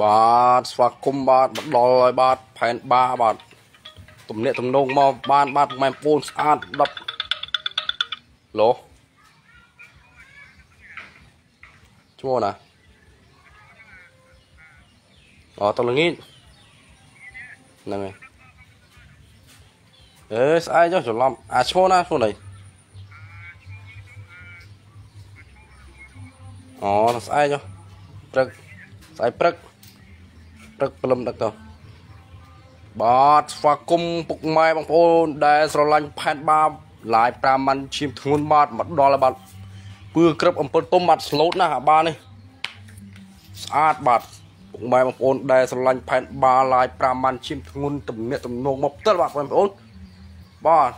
បាទស្វាគមន៍បាទមកដល់ហើយបាទផែនបាបាទទំនាក់ទំនងមកបានបាទម៉ែប្អូនស្អាត10ឡូឈ្មោះណាអូតលងីហ្នឹងហើយអេស្អែកចុះច្រឡំអាឈ្មោះណាឈ្មោះណីអូស្អែកចុះព្រឹកស្អែកព្រឹក ព្រឹកព្រលឹមដឹកទៅបាទស្វាគមន៍ពុកម៉ែបងប្អូនដែលស្រឡាញ់ផែនបាបឡាយ5ម៉ាន់ឈាមធ្ងន់បាទមកដល់ហើយបាទពឿក្រឹបអំពិលទុំបាទស្លូតណាស់អាបានេះស្អាតបាទពុកម៉ែបងប្អូនដែលស្រឡាញ់ផែនបាឡាយ5ម៉ាន់ឈាមធ្ងន់ទំនាក់ទំនងមកផ្ទាល់បាទបងប្អូនបាទ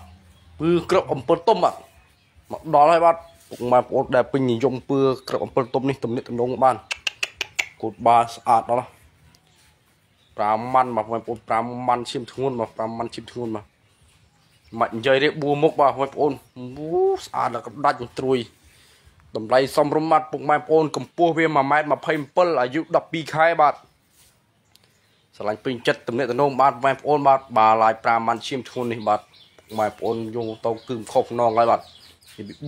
ពឿក្រឹបអំពិលទុំបាទមកដល់ហើយបាទពុកម៉ែបងប្អូនដែលពេញនិយមពឿក្រឹបអំពិលទុំនេះទំនាក់ទំនងបានគូតបាស្អាតដល់ ណា5ម៉ាន់បាទបងប្អូន5ម៉ាន់ឈាមធ្ងន់បាទ5ម៉ាន់ឈាមធ្ងន់បាទមិននិយាយទេបួមុខបាទបងប្អូនអូស្អាតដល់កដាច់ត្រួយតម្លៃសមរម្យបាទពុកម៉ែបងប្អូនកម្ពស់វា1ម៉ែត្រ27អាយុ12ខែបាទស្រឡាញ់ពេញចិត្តទំនាក់ទំនងបាទបងប្អូនបាទបាឡាយ5ម៉ាន់ឈាមធ្ងន់នេះបាទពុកម៉ែបងប្អូនយកទៅគឺខុសខ្នងហើយបាទ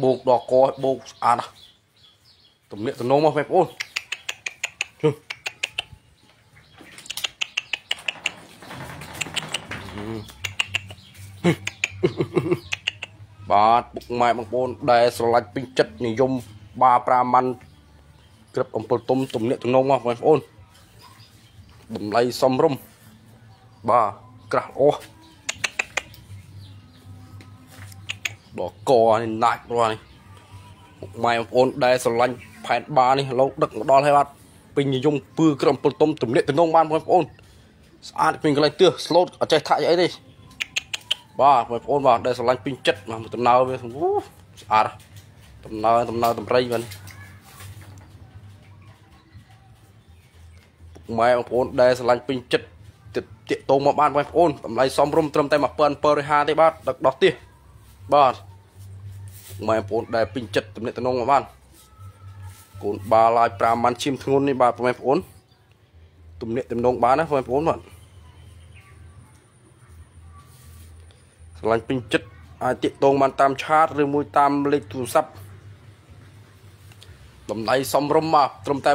បោកដល់កបោកស្អាតទំនាក់ទំនងមកបងប្អូន បាទពុកម៉ែបងប្អូនដែលស្រឡាញ់ពេញចិត្តនិយមបា5ម៉ាន់ក្រឹបអំពិលទុំទំនាក់ទំនងមកបងប្អូនតម្លៃសមរម្យបាទក្រាស់អូដល់កនេះណាច់រាល់នេះពុកម៉ែបងប្អូនដែលស្រឡាញ់ផែនបានេះឡូវដឹកមកដល់ហើយបាទពេញនិយមពឺក្រឹបអំពិលទុំទំនាក់ទំនងបានបងប្អូនស្អាតពេញកន្លែងទើសស្លូតអត់ចេះថាក់អីទេ បាទបងប្អូនបាទដែលស្រឡាញ់ពេញចិត្តមកដំណើរវាអូស្អាតដំណើរដំណើរតម្រៃបាទម៉ែបងប្អូនដែលស្រឡាញ់ពេញចិត្តតាកតងមកបានបងប្អូនតម្លៃសមរម្យត្រឹមតែ1750ទេបាទដឹកដោះទៀតបាទម៉ែបងប្អូនដែលពេញចិត្តទំនាក់ទំនងមកបានកូនបាឡាយ5ម៉ាន់ឈាមធ្ងន់នេះបាទបងប្អូនទំនាក់ទំនងបានណាបងប្អូនបាទ ស្រឡាញ់ពេញចិត្តអាចតាកតងបានតាមឆាតឬមួយតាមលេខទូរស័ព្ទតម្លៃសមរម្យមកត្រឹមតែ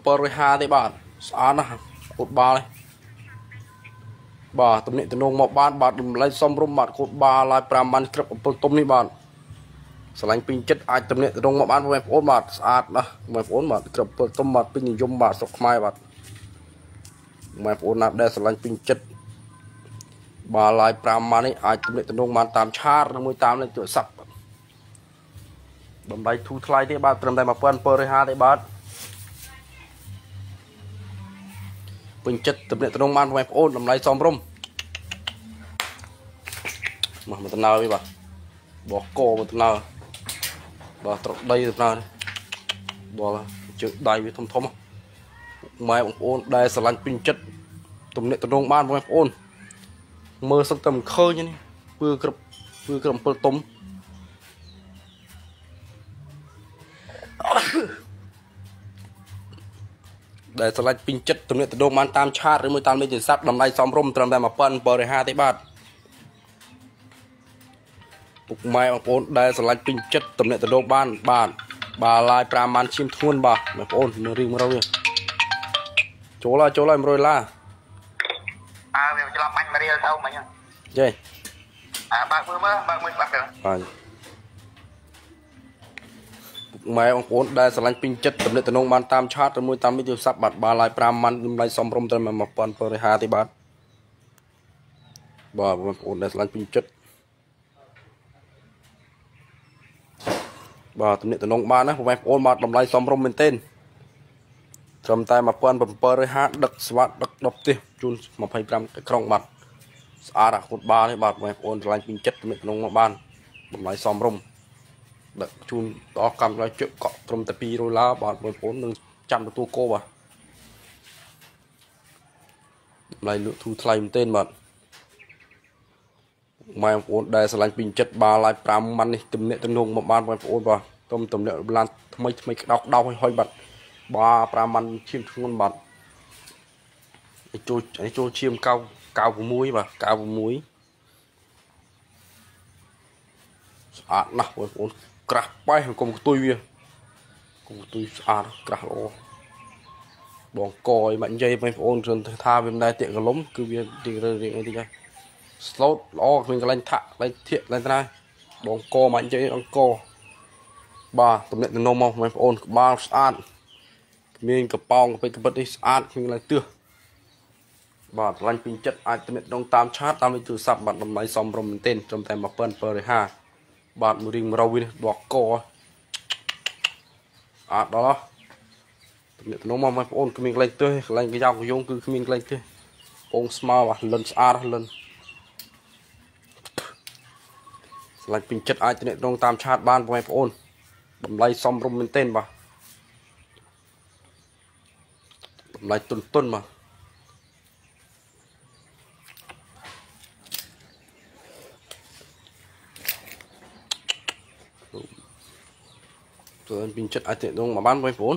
1750ទេបាទស្អាតណាស់កូតបាល់នេះបាទតំណែងតំណងមកបានបាទតម្លៃសមរម្យបាទកូតបាល់ឡាយ5ម៉ាន់ក្រឹប7ទុំនេះបាទស្រឡាញ់ពេញចិត្តអាចតំណែងតំណងមកបានបងប្អូនបាទស្អាតណាស់បងប្អូនបាទក្រឹប7ទុំបាទពេញនិយមបាទស្រុកខ្មែរបាទបងប្អូនណាដែលស្រឡាញ់ពេញចិត្ត បាទឡាយ5ម៉ាននេះអាចទំនាក់ទំនងបានតាមឆាតឬមួយតាមលេខទូរស័ព្ទតម្លៃធូរថ្លៃទេបាទត្រឹមតែ1750ទេបាទពេញចិត្តទំនាក់ទំនងបានបងប្អូនតម្លៃសមរម្យមកមកដំណើរវិញបាទបោះកមកដំណើរបោះត្រកដីដំណើរបោះជើងដៃវាធំធំម៉ែបងប្អូនដែលស្រឡាញ់ពេញចិត្តទំនាក់ទំនងបានបងប្អូន មើលសឹកតែមិនឃើញនេះពើគ្រប់ពើគ្រប់7ទុំដែលឆ្លាច់ពេញចិត្តទំនាក់ទំនងបានតាមឆាតឬមួយតាមលេខទូរស័ព្ទតម្លៃសមរម្យត្រឹមតែ1750ទេបាទពុកម៉ែបងប្អូនដែលឆ្លាច់ពេញចិត្តទំនាក់ទំនងបានបាទបាទឡាយ5ម៉ានឈាមធ្ងន់បាទបងប្អូនមើលរៀងមើលវាចូលហើយចូលហើយ100ឡា លទៅមិញយេអើបើកមើលមើលបើកមើលច្បាស់ទៅបាទម៉ែបងប្អូនដែលស្រឡាញ់ពេញចិត្តទំនាក់ទំនងបានតាមឆាតឬមួយតាមវិទ្យុស័ព្ទបាទបាលឡាយ5ម៉ាន់តម្លៃសមរម្យត្រឹម1750ទេបាទបាទបងប្អូនដែលស្រឡាញ់ពេញចិត្តបាទទំនាក់ទំនងបានណាបងប្អូនបាទតម្លៃសមរម្យមែនទែនត្រឹមតែ1750ដឹកស្វាត់ដឹកដប់ទេជូន25ក្រុងបាទ ស្អាតអាគុតបានេះបាទបងប្អូនឆ្លាញ់ពីចិត្តទំនាក់ទំនងមកបានតម្លៃសមរម្យដឹកជូនដល់កម្មវិធីជឹកកក់ត្រឹមតែ2ដុល្លារបាទបងប្អូននឹងចាំទទួលគោបាទតម្លៃលក់ធូរថ្លៃមែនទែនបាទម៉ែបងប្អូនដែលឆ្លាញ់ពីចិត្តបាឡាយ5ម៉ាន់នេះទំនាក់ទំនងមកបានបងប្អូនបាទទុំទំនាក់ឡានថ្មីថ្មីក្តោកដោហើយហុយបាទបាទ5ម៉ាន់ឈាមធ្ងន់បាទនេះចូលនេះចូលឈាម9 96បាទ96ស្អាតណាស់បងប្អូនក្រាស់ប៉ែសកុំខ្ទុយវាកុំខ្ទុយស្អាតក្រាស់ល្អបងកយមិននិយាយបងប្អូនគ្រាន់តែថាវាមិនដែរតាកកលុំគឺវារៀងរើរៀងអីតិចហើយ slot ល្អគ្មានកន្លែងថាក់កន្លែងធាក់កន្លែងត្រាបងកមិននិយាយអង្គបាទតំណែងនំមកបងប្អូនក្បាលស្អាតគ្មានកប៉ោងកពិតកពិតនេះស្អាតគ្មានកន្លែងទើស បាទឆ្លាញ់ពេញចិត្តអាចតំណែងក្នុងតាមឆាតតាមលេខទូរស័ព្ទបាទតម្លៃសមរម្យមែនទែនត្រឹមតែ1750បាទមួយរៀង100នេះដកកស្អាតដល់តំណែងនំមកបងប្អូនគ្មានកន្លែងទើសកន្លែងកញ្ចោកកយងគឺគ្មានកន្លែងទើសពងស្មៅបាទលិនស្អាតលិនឆ្លាញ់ពេញចិត្តអាចតំណែងតាមឆាតបានបងប្អូនតម្លៃសមរម្យមែនទែនបាទតម្លៃទុនទុនបាទ ទៅពេញចិត្តអាចតំណងមកបានបងប្អូន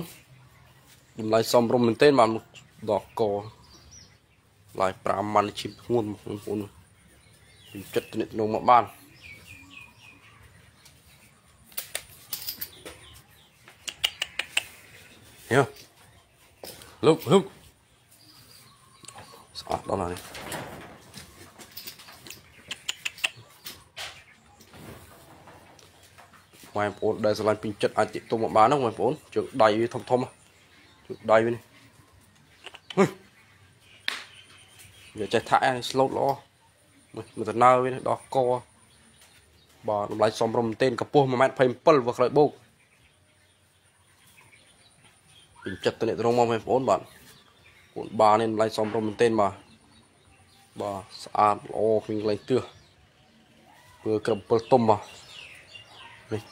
តម្លៃសមរម្យមែនទែនបាទដកកឡាយ5ម៉ាន់ជីបធ្ងន់បងប្អូនពេញចិត្តតំណងមកបាន hiểu không lúc lúc à, đó là này ngoài bốn đây là pin chất ai tiếp tục một bán đâu ngoài bốn trước đầy thông thông trước đầy bên này giờ chạy thải slot lo mình thật nào bên đó co bà lại xong rồng tên cặp pô mà mẹ phải pal và lại bốc ពេញចិត្តទៅអ្នកត្រង់មកបងប្អូនបាទកូនបានេះតម្លៃសមរម្យមែនទែនបាទបាទស្អាតល្អគ្មានកន្លែងទើសធ្វើក្រំ7ទុំបាទ នេះ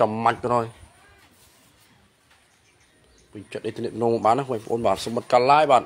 ចំមាច់ទៅហើយពេញចិត្តអីទៅអ្នកត្រង់មកបានណាបងប្អូនបាទសុំបិទកាល់ឡាយបាទ